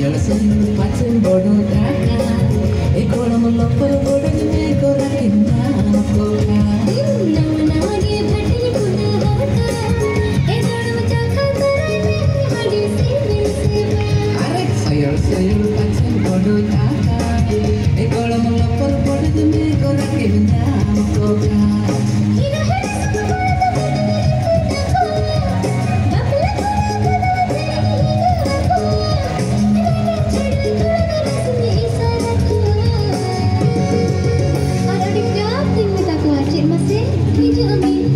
জলসেন পাচেন বড় টাকা এ কড়ম লপর বড় মে করা কিনা তোরা Sayur sayur pancing bodoh you.